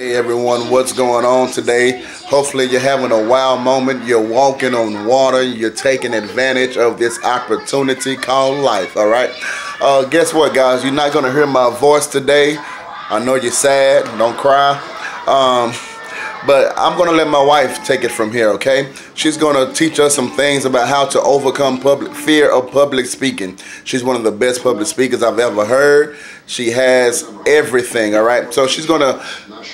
Hey everyone, what's going on today? Hopefully you're having a wow moment. You're walking on water. You're taking advantage of this opportunity called life, all right? Uh, guess what, guys? You're not going to hear my voice today. I know you're sad. Don't cry. Um, but I'm going to let my wife take it from here, okay? She's going to teach us some things about how to overcome public fear of public speaking. She's one of the best public speakers I've ever heard. She has everything, all right? So she's going to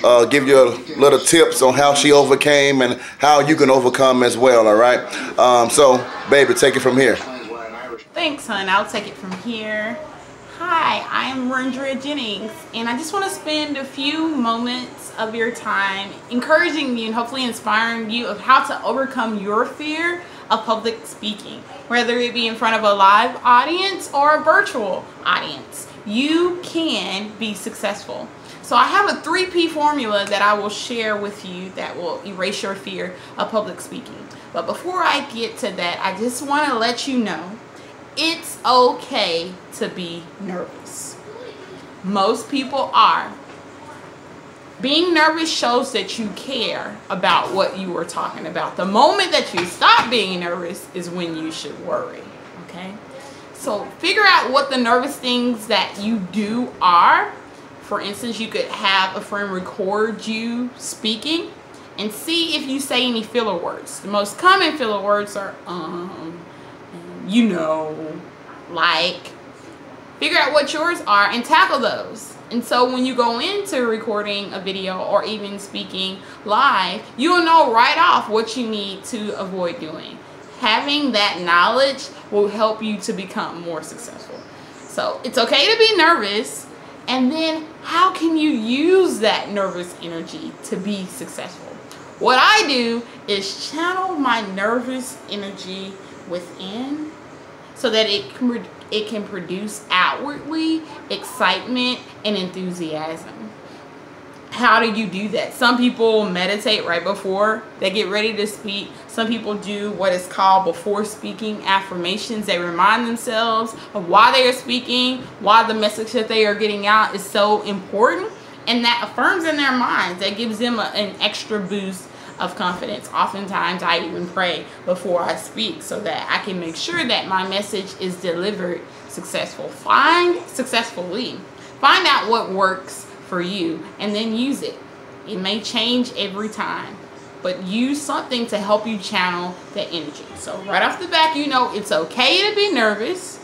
uh, give you a little tips on how she overcame and how you can overcome as well, all right? Um, so, baby, take it from here. Thanks, hon. I'll take it from here. Hi, I am Rendria Jennings, and I just want to spend a few moments of your time encouraging you and hopefully inspiring you of how to overcome your fear of public speaking, whether it be in front of a live audience or a virtual audience. You can be successful. So I have a 3P formula that I will share with you that will erase your fear of public speaking. But before I get to that, I just want to let you know it's okay to be nervous. Most people are. Being nervous shows that you care about what you are talking about. The moment that you stop being nervous is when you should worry. Okay? So figure out what the nervous things that you do are. For instance, you could have a friend record you speaking and see if you say any filler words. The most common filler words are um, you know, like, figure out what yours are and tackle those. And so when you go into recording a video or even speaking live, you'll know right off what you need to avoid doing. Having that knowledge will help you to become more successful. So it's okay to be nervous. And then how can you use that nervous energy to be successful? What I do is channel my nervous energy within so that it can, it can produce outwardly excitement and enthusiasm. How do you do that? Some people meditate right before they get ready to speak. Some people do what is called before speaking affirmations. They remind themselves of why they are speaking, why the message that they are getting out is so important. And that affirms in their minds. That gives them a, an extra boost of confidence. Oftentimes, I even pray before I speak so that I can make sure that my message is delivered successful. Find successfully. Find out what works for you and then use it. It may change every time, but use something to help you channel the energy. So right off the back, you know it's okay to be nervous.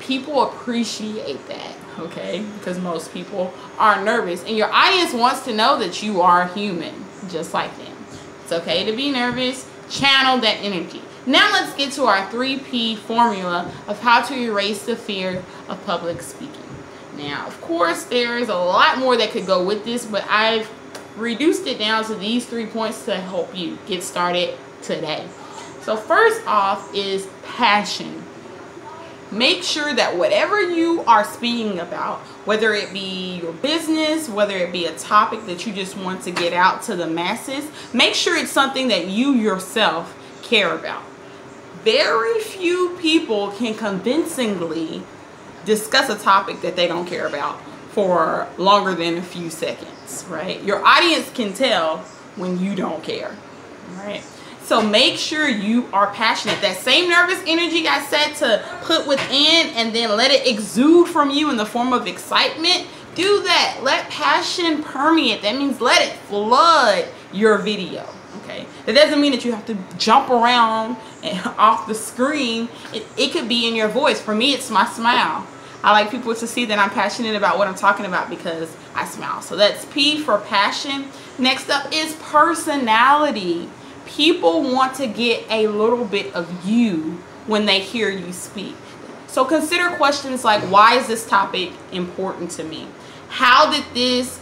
People appreciate that, okay? Because most people are nervous. And your audience wants to know that you are human just like them. It's okay to be nervous. Channel that energy. Now let's get to our 3P formula of how to erase the fear of public speaking. Now, of course, there is a lot more that could go with this, but I've reduced it down to these three points to help you get started today. So first off is passion make sure that whatever you are speaking about, whether it be your business, whether it be a topic that you just want to get out to the masses, make sure it's something that you yourself care about. Very few people can convincingly discuss a topic that they don't care about for longer than a few seconds, right? Your audience can tell when you don't care, right? So make sure you are passionate. That same nervous energy I said to put within and then let it exude from you in the form of excitement. Do that. Let passion permeate. That means let it flood your video. Okay. That doesn't mean that you have to jump around and off the screen. It, it could be in your voice. For me, it's my smile. I like people to see that I'm passionate about what I'm talking about because I smile. So that's P for passion. Next up is personality people want to get a little bit of you when they hear you speak. So consider questions like, why is this topic important to me? How did this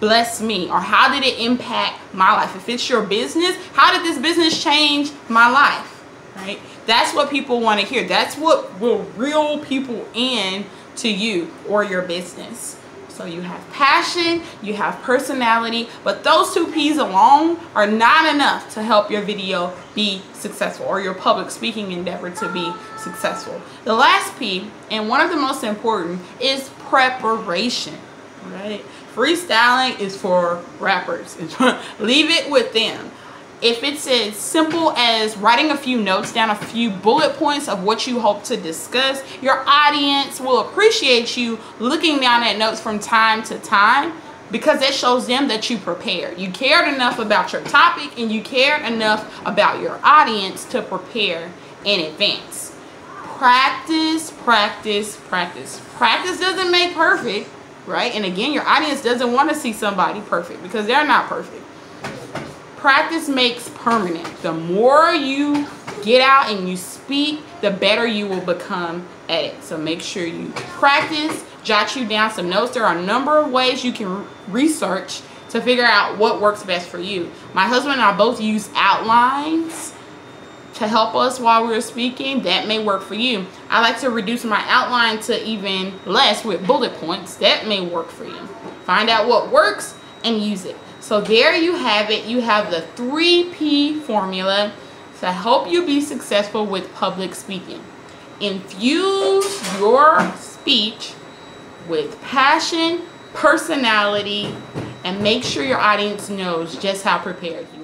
bless me? Or how did it impact my life? If it's your business, how did this business change my life? Right? That's what people want to hear. That's what will reel people in to you or your business. So you have passion, you have personality, but those two P's alone are not enough to help your video be successful or your public speaking endeavor to be successful. The last P, and one of the most important, is preparation. Right? Freestyling is for rappers. Leave it with them. If it's as simple as writing a few notes down, a few bullet points of what you hope to discuss, your audience will appreciate you looking down at notes from time to time because that shows them that you prepared. You cared enough about your topic and you cared enough about your audience to prepare in advance. Practice, practice, practice. Practice doesn't make perfect, right? And again, your audience doesn't want to see somebody perfect because they're not perfect. Practice makes permanent. The more you get out and you speak, the better you will become at it. So make sure you practice, jot you down some notes. There are a number of ways you can research to figure out what works best for you. My husband and I both use outlines to help us while we're speaking. That may work for you. I like to reduce my outline to even less with bullet points. That may work for you. Find out what works and use it. So there you have it. You have the 3P formula to help you be successful with public speaking. Infuse your speech with passion, personality, and make sure your audience knows just how prepared you